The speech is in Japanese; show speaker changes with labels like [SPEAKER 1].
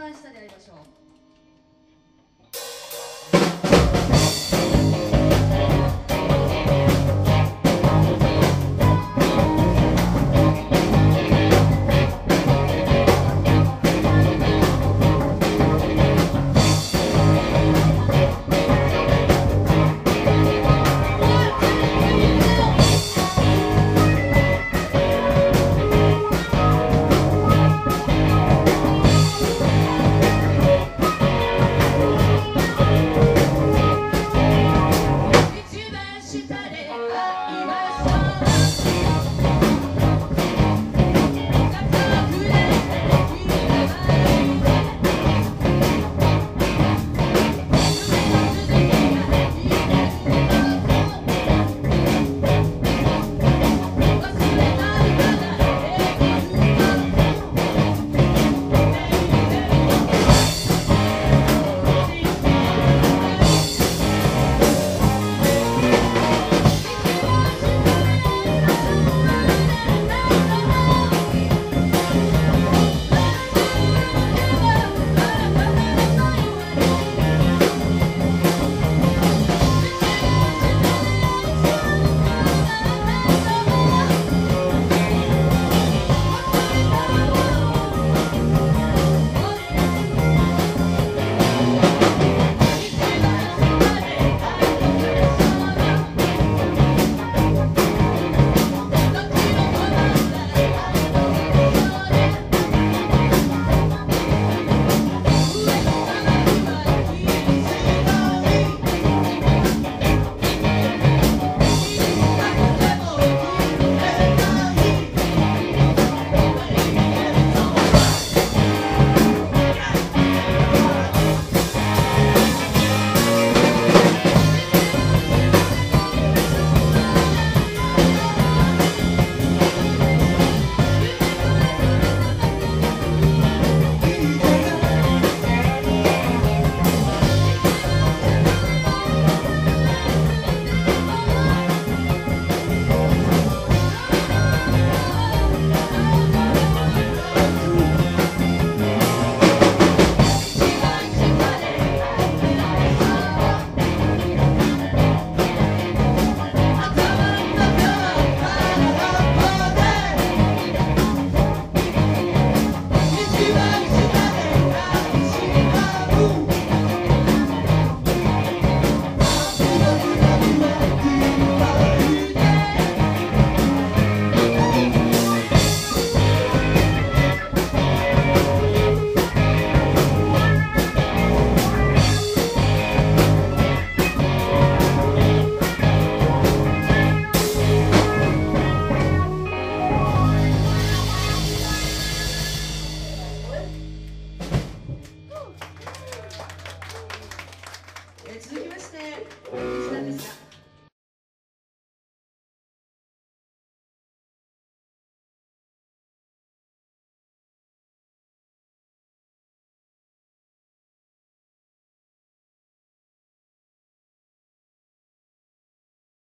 [SPEAKER 1] 番下でありましょう。